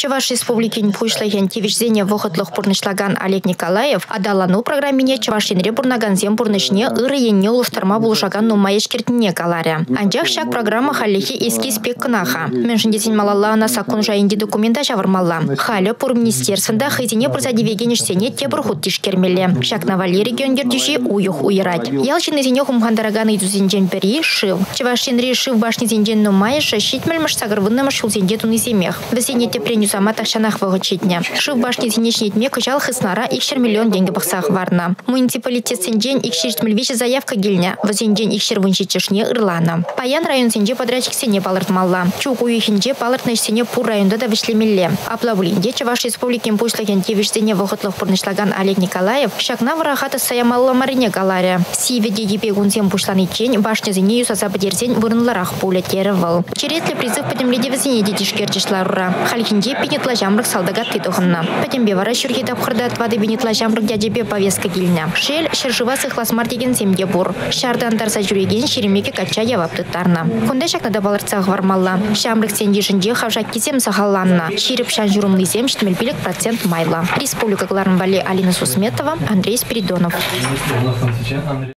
Чуваш Республикин пуйшлыхен тивишзене вохотлых пурнышлаган Олег Николаев адалану программине Чувашинре пурнаган зем пурнышне ыры енне улыштырма булышаган нумайыш кертіне каларе. Анжақ шак программа халихи эски спек кынаха. Меншіндесін малаллана сакун жайынди документа жавырмалла. Халі пур министерствында хызине пырзадивегенішсене тебір худ тишкермеле. Шак навали регион дердюши уюх уйрать. Ялчины зене хумхандараган идузинжен пери шив. Чувашинри шив башни зенжен нумайыш щитмельмыш сагырвыннымыш шулзенде туныземех. Весене тепреню сама такшанах вогочитне. Шив башни зенечнетме кычал хыснара икшер миллион деньги бақсақ варна. Муниципалитет сенжен икшер мельвиче заявка гильня. Вазенжен икшер вынчичешне ырлана. Паян район сенже подрядчик сене палыртмалла. Чук уюхинже палыртны сене пур районда да вишлемелле. Аплавулинде Чаваш республикин пушлаген тевишсене вохотлых пурнышлаган Олег Николаев шакна варахата саямалла марине галаря. Сиведе епе гунзем пушланы чень башня зене юсаса подерзень вырынларах пуля теревал. Черетле призыв подемледе везене детишкерчешларура. Халькинде пинетла жамрык салдагат титухынна. Потембе вара шүрге тапқырда твады бинетла жамрык дядебе повестка гильня. Шел шыржыва сыхласмар деген земде бур. Шардан тарса жүреген шеремеке кача явап тұттарна. Кунда шакна да балырцақ вармалла. Шамрык сендешінде хавшак кесем сахалланна. Ширіп шан жүрумлы зем штмельпилек процент майла. Республика Гларнбали Алина Сусметова, Андрей Спиридонов.